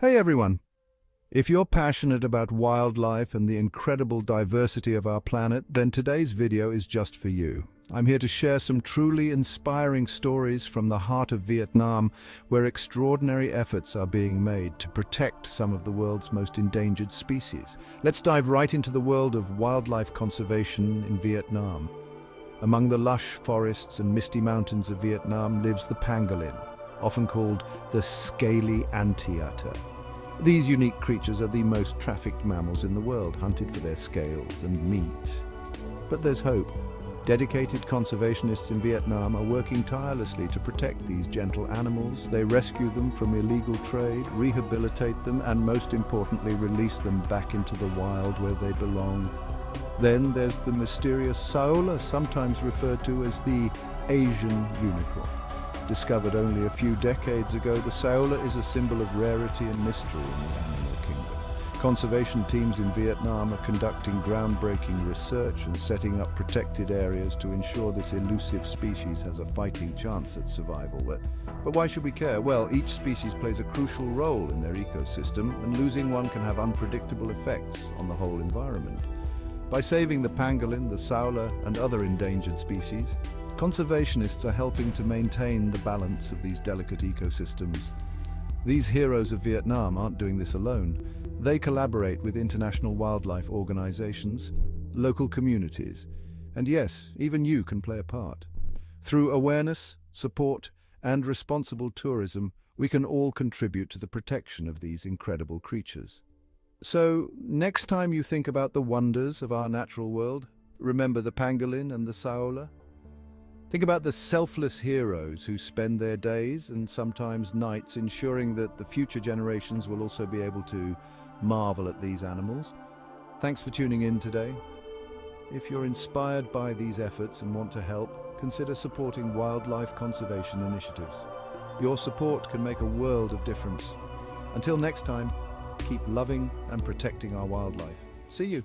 Hey everyone! If you're passionate about wildlife and the incredible diversity of our planet, then today's video is just for you. I'm here to share some truly inspiring stories from the heart of Vietnam, where extraordinary efforts are being made to protect some of the world's most endangered species. Let's dive right into the world of wildlife conservation in Vietnam. Among the lush forests and misty mountains of Vietnam lives the pangolin, often called the scaly anteater. These unique creatures are the most trafficked mammals in the world, hunted for their scales and meat. But there's hope. Dedicated conservationists in Vietnam are working tirelessly to protect these gentle animals. They rescue them from illegal trade, rehabilitate them, and most importantly, release them back into the wild where they belong. Then there's the mysterious Saola, sometimes referred to as the Asian unicorn. Discovered only a few decades ago, the Saola is a symbol of rarity and mystery in the animal kingdom. Conservation teams in Vietnam are conducting groundbreaking research and setting up protected areas to ensure this elusive species has a fighting chance at survival. But, why should we care? Well, each species plays a crucial role in their ecosystem, and losing one can have unpredictable effects on the whole environment. By saving the pangolin, the Saola, and other endangered species, Conservationists are helping to maintain the balance of these delicate ecosystems. These heroes of Vietnam aren't doing this alone. They collaborate with international wildlife organizations, local communities, and yes, even you can play a part. Through awareness, support, and responsible tourism, we can all contribute to the protection of these incredible creatures. So, next time you think about the wonders of our natural world, remember the pangolin and the saola? Think about the selfless heroes who spend their days and sometimes nights ensuring that the future generations will also be able to marvel at these animals. Thanks for tuning in today. If you're inspired by these efforts and want to help, consider supporting wildlife conservation initiatives. Your support can make a world of difference. Until next time, keep loving and protecting our wildlife. See you.